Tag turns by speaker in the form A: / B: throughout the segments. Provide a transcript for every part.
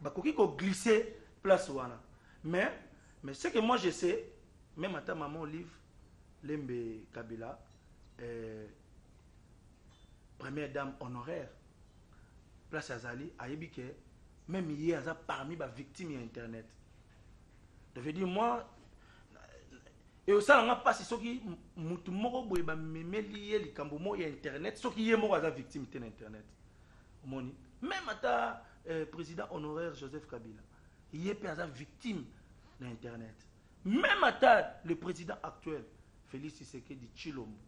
A: bakoki glisser place wana. Mais mais ce que moi je sais même ata maman olive lembe kabila euh, première dame honoraire place azali ayebi ke même ye aza parmi bavictime ya internet. Ça veut dire moi e osalanga mpasi soki mutu moko boye bamemeli ye likambo moko ya internet soki ye moko aza victime te na internet. Omoni même ata euh, président honoraire joseph kabila. Ye mpe aza victime na internet même ata le président actuel félix tshisekedi chilombo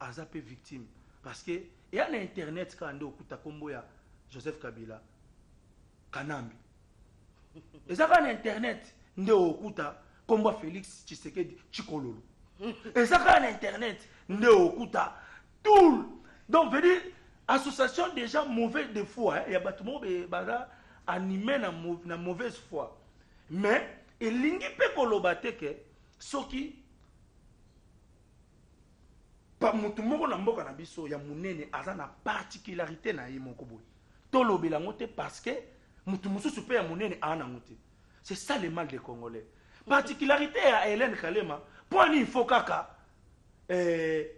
A: aza mpe victime. Parce que eya na internet kaka nde okuta nkombo joseph kabila kanambi. Eza kaka na internet nde okuta nkombo félix tshisekedi chikololo eza kaka na internet nde okuta tout donc veut association des gens de foi ya bato moko be- baza animé na, mau- na mauvaise foi. Mais elingi mpe koloba te ke soki motu moko na mboka na ya monene aza na particularité na ye moko boye. Tolobela yango parce que motu mosusu mpe ya monene aa c'est ça le mal des congolais. Particularité ya hélène kalema mpo ani il faut kaka eh,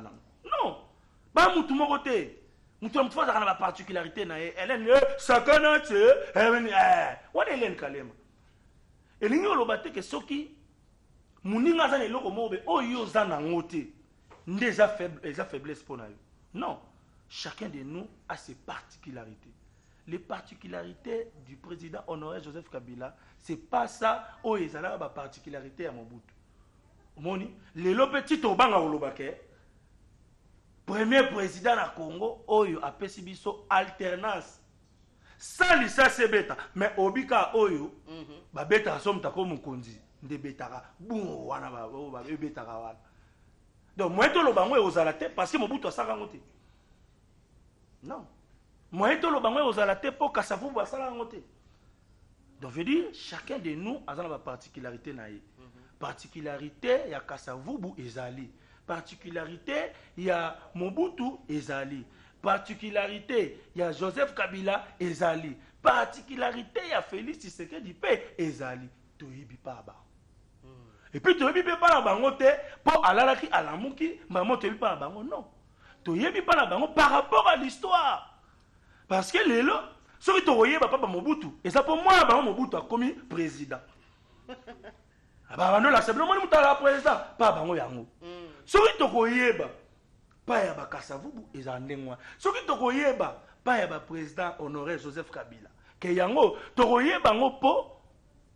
A: nango non ba motu moko te. Motu ya motu fo azalaka na baparticularité na ye. Hélène eh, sakana te. Eh, wana hélène kalema? Elingi oloba te ke soki moninga aza na eloko moko be oyo yo oza nango te nde eza faible- eza faiblesse mpo na yo. Non chacun de nous a ses particularités. Les particularités du président honoré joseph kabila c'est pas ça oyo ezalaka baparticularité ya mobutu. Omoni lelo mpe tito obanga koloba ke premier président na congo oyo apesi biso alternance. Sans lisasi ebeta mais obika oyo babetaka so mutako mokonzi nde betaka bu wana ba- oyo ba- ebetaka wana. Donc moyen toloba yango ekozala te parce que mobutu asala yango te. Non. Moyen toloba yango ekozala te mpo kasavubu asala yango te. Donc veut dire chacun de nous aza na baparticularité na ye. Particularité ya kasavubu ezali particularité ya mobutu ezali. Particularité ya joseph kabila ezali. Particularité ya félix tshisekedi mpe ezali. Toyebi mpa bango epuis toyebi mpe mpa na bango te mpo alalaki alamuki mamo toyebi mpa na bango non. Toyebi mpa na bango par rapport à l'histoire. Parce que lelo soki tokoyeba papa mobutu eza mpo mwana bango mobutu akomi président babandolakisa bino moni moto alaka président mpa bango yango. Soki tokoyeba mpa ya bakasavubu ezala ndenge wana soki tokoyeba mpa ya baprésident honoré joseph kabila. Ke yango tokoyeba yango mpo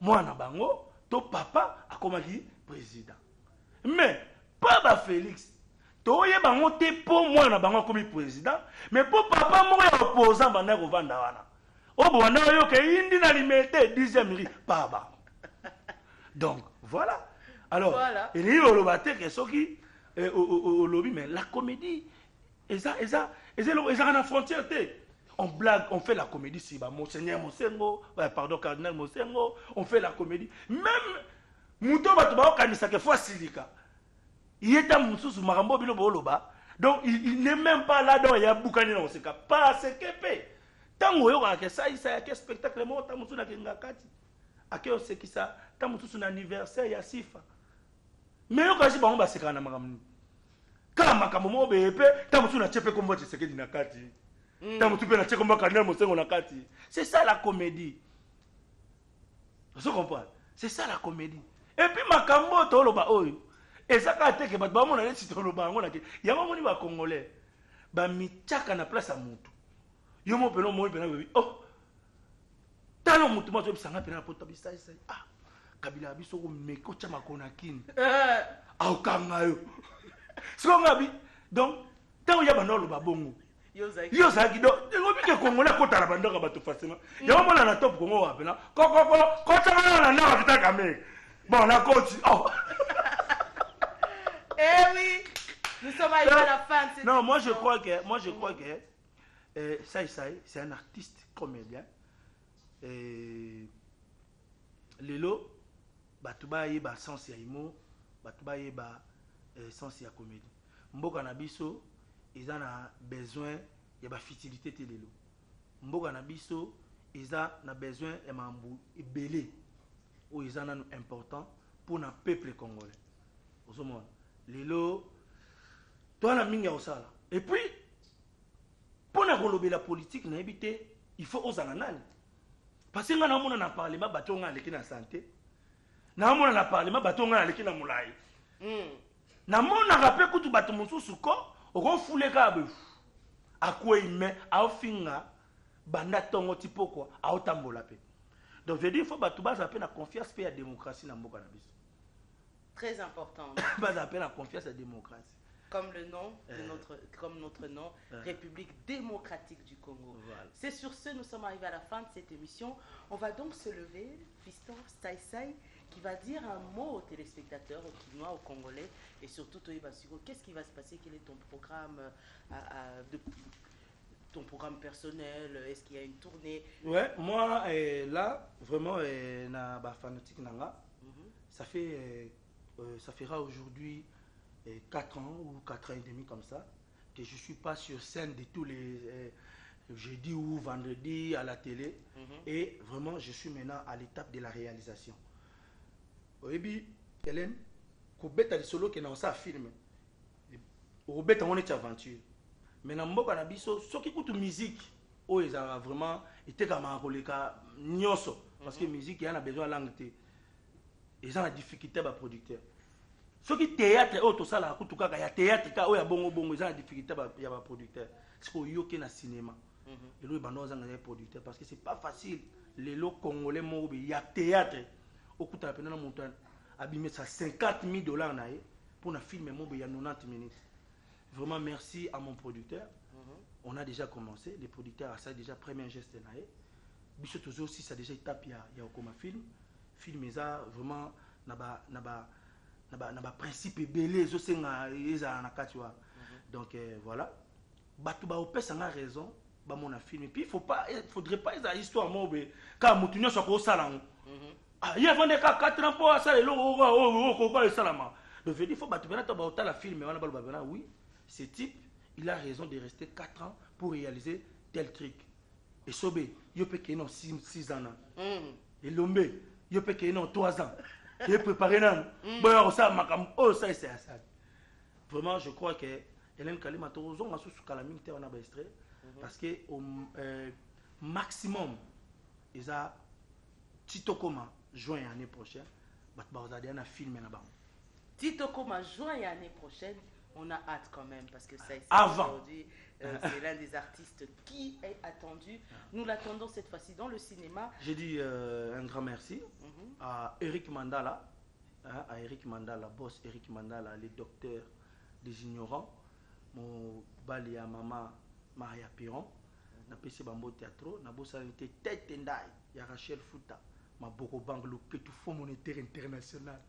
A: mwana bango to papa akomaki président. Mais mpa bafélix toyeba yango te mpo mwana bango akomi président mais mpo papa moko ya opposant banda kovanda wana. Oyo bobanda oyoka eyindi na limete 10e ri mpa bango donc voilà. Alors te ke soki eh, o- o- o- olobi mais la comédie eza eza eza eloko ezaka na frontière te on blague on fait la comédie si ba monseigneur mosengo euh, pardon cardinal mosengo on fait la comédie. Même moto oyo bato baokanisaka fo asilika ye ta mosusu makambo bino booloba donc il, il n'est même pas là donc ya bukani na koseka parce ke mpe ntango oyokaka esalisa yake spectacle moko ta mosusu nakenga kati ake osekisa ta mosusu na anniversaire ya sifa. Me yokasi bango basekaka na makambo nini? Kaka makambo moko beye mpe ta mosusu natie mpe kombo tshisekedi na kati. Ta mosusu mpe natie kombo kardinal mosengo na kati. C'est ça la comédie. Ozo comprendre c'est ça la comédie. Et puis makambo oyo toloba oyo eza kaka teke bato bamona neti toloba yango nake yango moni bacongolais bamitiaka na place ya motu. Yo mo pena omoi pena bebi oh tala motu mo azobisanga pena na poto bisaisai ah kabila ya biso komeki otya makolo na kini. Aokanga yo. Sikoyo ngabi donc ntango ya banda oloba bongo
B: yo ozalaki
A: yo do obike kongole akota na bandako bato facilement yango mona na top kongo wapena kokoko kotangana na ndako kitaka meke bon nakoti oh.
B: Eh oui, nous sommes arrivés à la fin de cette
A: non moi je crois que moi je crois que euh, Sai Sai c'est un artiste comédien lelo bato bayeba sens ya imo bato bayeba euh, sens ya comédie. Mboka na biso eza na besoin ya bafutilité te lelo. Mboka na biso eza na besoin ya mambu ebele oyo eza nanu important mpona peuple congolais. Ozomona. Lelo towana mingi ya kosala. Epuis mpona kolobela politike nayebi te il faut ozala nani parce ngai naomona na parlement bato ngai aleki na sante naomona na parlement bato ngai aleki na molai
B: Mm.
A: namonaka mpe kutu bato mosusu ko okofuleka abe akwei me aofinga banda ntongo ti pokwa aotambola mpe. Donc je dis faut bato bazala mpe na confiance mpe ya démocratie na mboka na biso.
B: Très important.
A: bazala mpe na confiance ya démocratie
B: Comme le nom de
A: Euh.
B: notre, comme notre nom,
A: Euh.
B: République démocratique du Congo.
A: Voilà.
B: C'est sur ce, nous sommes arrivés à la fin de cette émission. On va donc se lever, Fiston Sai Sai, qui va dire un mot aux téléspectateurs, aux Kinois, aux Congolais, et surtout Toye Basiko. Qu'est-ce qui va se passer? Quel est ton programme euh, à- à- de- ton programme personnel? Est-ce qu'il y a une tournée?
A: Ouais moi eh, là vraiment eh, na bafanatique na nga
B: Mhm.
A: ça fait euh, ça fera aujourd'hui 4 ans ou 4 ans et demi comme ça que je suis pas sur scène de tous les euh, jeudi ou vendredi à la télé.
B: Mhm.
A: et vraiment je suis maintenant à l'étape de la réalisation. Oyebi hélène kobeta lisolo okende kosala filme okobeta ngo neti aventure mais na mboka na biso soki kutu musique oyo ezalaka vraiment etekamaka koleka nyonso. Parce que musique eya na besoin langue te. Eza na difficulté ya baproducteur soki théâtre oyo tosalaka kutu kaka ya théâtre kaka oyo ya bongobongo eza na difficulté ya ba- ya baproducteur soki oyoki na cinéma.
B: Mhm.
A: lelo ebanda ozanga ya producteur parce que c'est pas facile. Lelo congolais moko be ya théâtre okutana mpena na moto abimisa 50 000 dollars na ye mpona filme moko be ya 90 minutes. Vraiment merci à mon producteur.
B: Mhm.
A: on a déjà commencé. Le producteur asali déjà premier geste na ye. Biso tozosisa déjà étape ya, ya kokoma film. Film eza vraiment na ba na ba na ba na baprincipe ebele ezosenga ezala na kati wana donc euh, voilà. Bato baopesanga raison bamona film. Puis faut pas il faudrait pas ezala histoire moko be kaka motu nyonso akosala
B: Mhm.
A: Ah, ye avande kaka 4 ans mpo asala eloko okoka esalama donc faut bato baotala film wana baloba pena oui ce type il a raison de rester 4 ans pour réaliser tel truc. Esobe yo mpe kei non 6 ans nano
B: Mhm.
A: elombe yo mpe non 3 ans ye préparé nano boya kosala makambo oyo osalisa ya sali vraiment je crois que hélène kalima tozonga susu kala mingi te wana baextrait parce que au euh, maximum eza ti tokóma juin ya année prochaine. Bato bakozala deya na filme na bango.
B: Tito Koma juin et l'année prochaine, on a hâte quand même parce que ça aujourd'hui, euh, c'est l'un des artistes qui est attendu. Nous l'attendons cette fois-ci dans le cinéma.
A: j'ai dit euh, un grand merci
B: Mhm.
A: à Eric Mandala, hein, à Eric Mandala, boss Eric Mandala, le docteur des ignorants, mon bali ya mama Maria Piron, na pesi bango théâtre, na bosala te tête ndai ya Rachel Futa, maboko bango loketu Fonds monétaire international.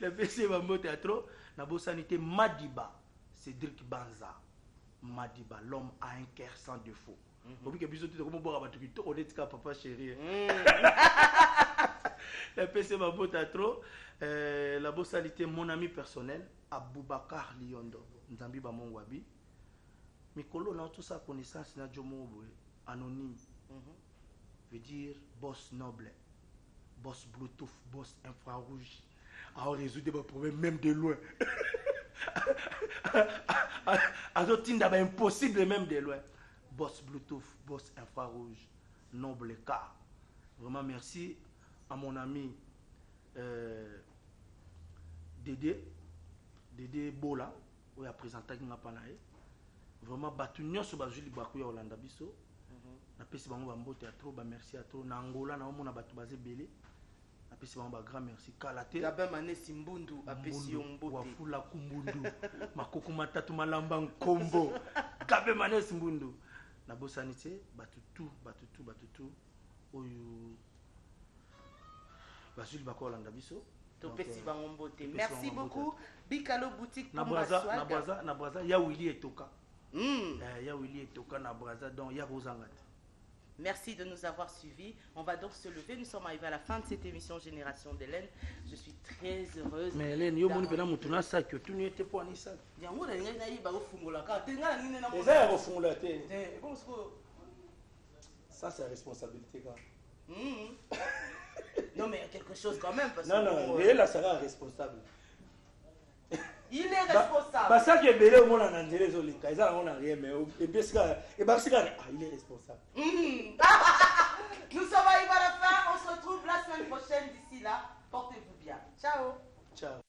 A: na pesi bango théâtre, na bosala te Madiba, Cédric Banza. Madiba, l'homme a un cœur sans défaut. obike biso te tokomoboka bato kitoko neti kaka papa chéri
B: Mhm.
A: apesi mabota tro euh, la bosali te mon ami personnel aboubacar liondo nzambi bamongo abi mikolo na tosala connaissance na jo moko boye anonyme
B: Mhm.
A: veut dire boss noble, boss Bluetooth, boss infrarouge. À résoudre mes problèmes, même de loin. À d'autres, impossible, même de loin. Boss Bluetooth, boss infrarouge, noble car. Vraiment, merci à mon ami euh, Dédé, Dédé Bola, où il a présenté Vraiment, battu nyon sur Bajuli Bakuya Olanda
B: Bisso.
A: napesi bango bambote ya trop bamerci ya trop. Na angola naomona bato baza ebele. Apesi bango bagrand merci. Kala te.
B: Abemanesi mbundu apesi yo mbote.
A: Wafulaku mbundu makoko matatu malamba nkombo. Kabe manesi mbundu. Nabosani te batutu batutu batutu oyo bazwili bakolanda biso.
B: Topesi
A: euh,
B: bango mbote. merci beaucoup. Bikalo boutique
A: na braza ya wili etoka.
B: Mm.
A: Eh, na
B: Merci de nous avoir suivis. On va donc se lever. Nous sommes arrivés à la fin de cette émission Génération d'Hélène. Je suis très heureuse.
A: mais helene yo moni
B: d'avoir-
A: mpena motu nasaki otuni ete mpo ani saki
B: yango na ngai nayiba kofungola kaka te ngai na nini na
A: eza ya kofungola te
B: Te, bon, sikoyo,
A: ça c'est la responsabilité quand
B: Mhm. non, mais il y a quelque chose quand même. Parce
A: non
B: que
A: non
B: bon,
A: réel asala responsable
B: il est responsable.
A: basaki ebele omona na nzela ezoleka eza nango na rien mais ebakisi kaka ah il est responsable
B: Mhm. Nous sommes arrivés à la fin. On se retrouve la semaine prochaine. D'ici là, portez-vous bien. Ciao.
A: ciao?